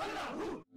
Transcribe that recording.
Allahu